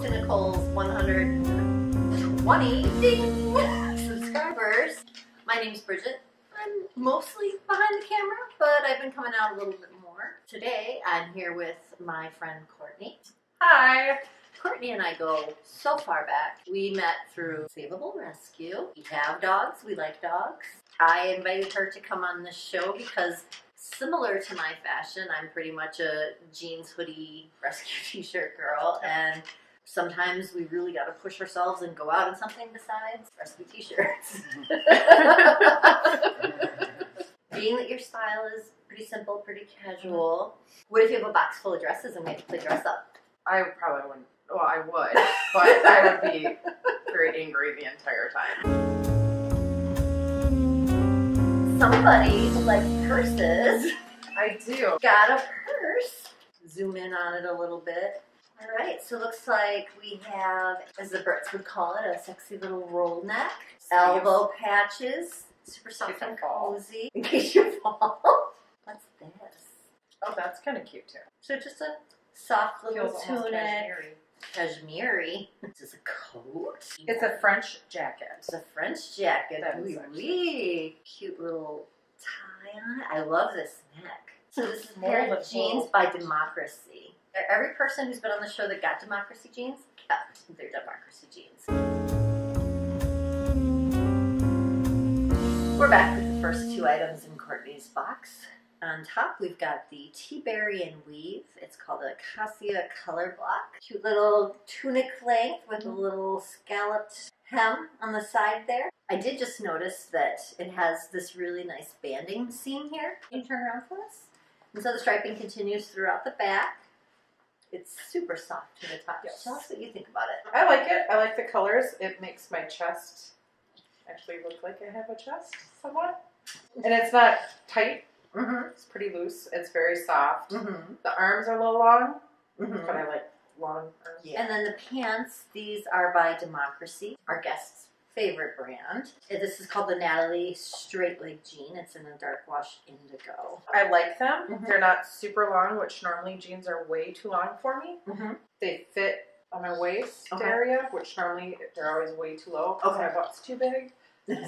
to Nicole's 120 subscribers. My name's Brigette. I'm mostly behind the camera, but I've been coming out a little bit more. Today, I'm here with my friend Courtney. Hi. Courtney and I go so far back. We met through Savable Rescue. We have dogs, we like dogs. I invited her to come on the show because, similar to my fashion, I'm pretty much a jeans, hoodie, rescue t shirt girl. And sometimes we really got to push ourselves and go out in something besides rescue t shirts. Being that your style is pretty simple, pretty casual, what if you have a box full of dresses and we have to play dress up? I probably wouldn't. Well, I would, but I would be very angry the entire time. Somebody likes purses I do. got a purse. Zoom in on it a little bit. All right, so it looks like we have, as the Brits would call it, a sexy little roll neck, elbow patches, super soft and cozy. In case you fall. What's this? Oh, that's kind of cute too. So just a soft little Feels almost tunic, cashmere-y. cashmere. This is a coat. It's a French jacket. It's a French jacket. That is Wee actually- wee. Cute little tie on it. I love this neck. So this is a More pair of jeans by Democracy. Every person who's been on the show that got Democracy jeans kept their Democracy jeans. We're back with the first two items in Courtney's box. On top, we've got the Teaberry and Weave. It's called a Cassia Color Block. Cute little tunic length with a little scalloped hem on the side there. I did just notice that it has this really nice banding seam here. Can you turn around for us? And so the striping continues throughout the back. It's super soft to the touch. Yes. Tell us what you think about it. I like it. I like the colors. It makes my chest actually look like I have a chest somewhat. And it's not tight. Mm-hmm. It's pretty loose. It's very soft. Mm-hmm. The arms are a little long, Mm-hmm. but I like long arms. And then the pants, these are by Democracy, our guest's favorite brand. This is called the Natalie Straight Leg Jean. It's in a dark wash indigo. I like them. Mhm. They're not super long, which normally jeans are way too long for me. Mm-hmm. They fit on my waist Okay. area, which normally they're always way too low because Okay. my butt's too big,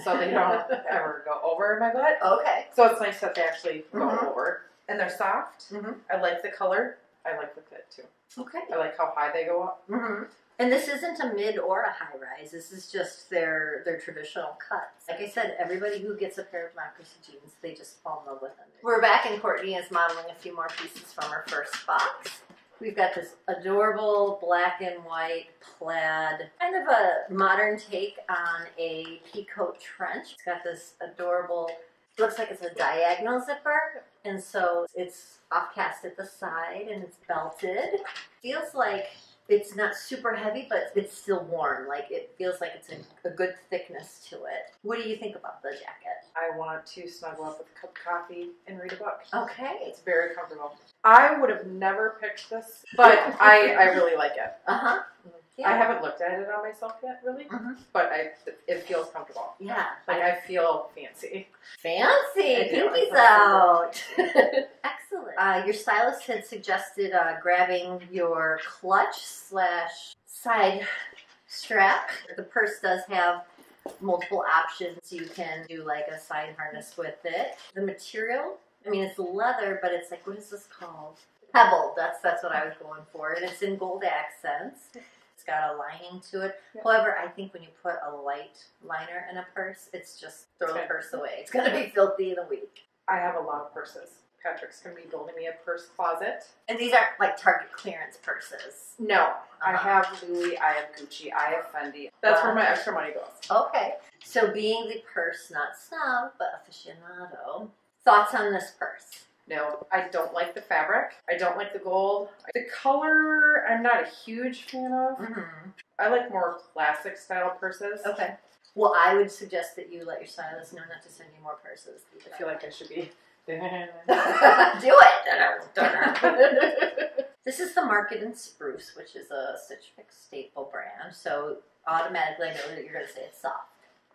so they don't ever go over my butt. Okay. So it's nice that they actually go Mhm. over, and they're soft. Mhm. I like the color. I like the fit too. Okay. I like how high they go up. Mm-hmm. And this isn't a mid or a high rise. This is just their their traditional cuts. Like I said, everybody who gets a pair of Democracy jeans, they just fall in love with them. We're back, and Courtney is modeling a few more pieces from her first box. We've got this adorable black and white plaid, kind of a modern take on a peacoat trench. It's got this adorable, looks like it's a diagonal zipper, and so it's off cast at the side and it's belted. Feels like it's not super heavy, but it's still warm. Like it feels like it's a, a good thickness to it. What do you think about the jacket? I want to snuggle up with a cup of coffee and read a book. Okay. It's very comfortable. I would have never picked this, but I, I really like it. Uh huh. I haven't looked at it on myself yet, really, Mhm. but I it feels comfortable. Yeah. Like I feel fancy. Fancy. I do. Pinkies out. Excellent. Uh, your stylist had suggested uh, grabbing your clutch slash side strap. The purse does have multiple options. You can do like a side harness with it. The material, I mean, it's leather, but it's like, what is this called? Pebbled. That's that's what I was going for, and it's in gold accents. It's got a lining to it. Yeah. However, I think when you put a light liner in a purse, it's just throw the purse away. It's gonna be filthy in a week. I have a lot of purses. Patrick's gonna be building me a purse closet. And these aren't like Target clearance purses. No, I Uh-huh. have Louis, I have Gucci, I have Fendi. That's where my extra money goes. Okay. So being the purse not snob but aficionado, thoughts on this purse? No, I don't like the fabric. I don't like the gold. The color, I'm not a huge fan of. Mm-hmm. I like more classic style purses. Okay. Well, I would suggest that you let your stylist know not to send you more purses. I feel like I should be. Do it. this is the Market and Spruce, which is a Stitch Fix staple brand. So automatically, I know that you're going to say it's soft.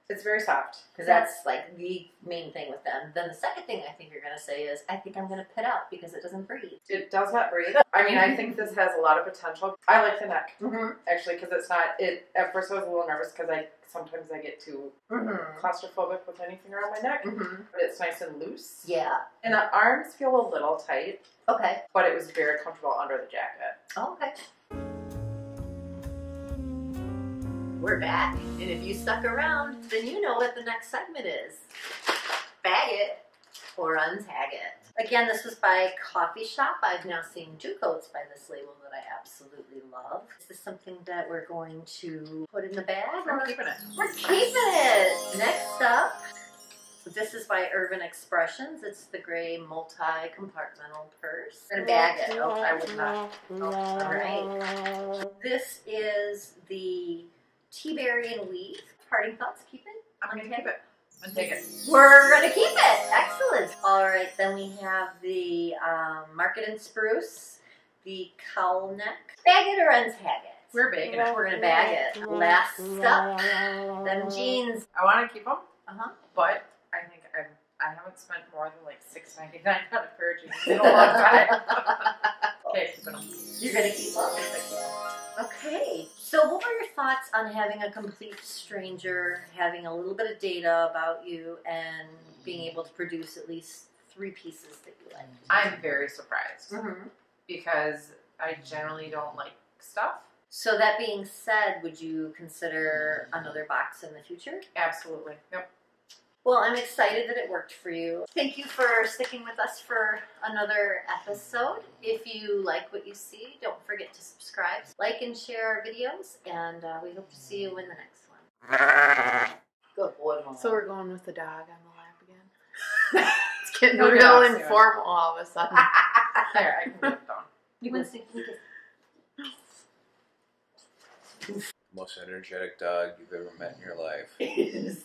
It's very soft. because that's like the main thing with them. Then the second thing I think you're gonna say is, I think I'm gonna pit out because it doesn't breathe. It does not breathe. I mean, I think this has a lot of potential. I like the neck Mm-hmm. actually because it's not. It at first I was a little nervous because I sometimes I get too Mm-hmm. claustrophobic with anything around my neck, Mm-hmm. but it's nice and loose. Yeah. And the arms feel a little tight, Okay. but it was very comfortable under the jacket. Oh, okay. We're back, and if you stuck around, then you know what the next segment is. Bag it or untag it. Again, this was by Coffee Shop. I've now seen two coats by this label that I absolutely love. Is this something that we're going to put in the bag? I'm Or keeping it. we're keeping it. Next up, this is by Urban Expressions. It's the gray multi-compartmental purse. We're gonna bag it. Oh, I would not. Oh, all right. This is the Teaberry and weave. Parting thoughts. Keep it. I'm gonna keep it. Take it. We're gonna keep it. Excellent. All right. Then we have the um, market and spruce, the cowl neck. Bag it or untag it. We're baking it. We're gonna bag it. Last up, them jeans. I want to keep them, Uh huh. but I think I'm. I haven't spent more than like six ninety nine on a pair of jeans in a long time. okay, keeping them. You're gonna keep up. Okay. So, what were your thoughts on having a complete stranger, having a little bit of data about you, and being able to produce at least three pieces that you like? I'm very surprised Mm-hmm. because I generally don't like stuff. So, that being said, would you consider another box in the future? Absolutely. Yep. Well, I'm excited that it worked for you. Thank you for sticking with us for another episode. If you like what you see, don't forget to subscribe, like, and share our videos, and uh, we hope to see you in the next one. Good boy, Mom. So we're going with the dog on the lap again. it's getting No real dogs, informal all of a sudden. There, I can get it down. you want to sneak peek Most energetic dog you've ever met in your life.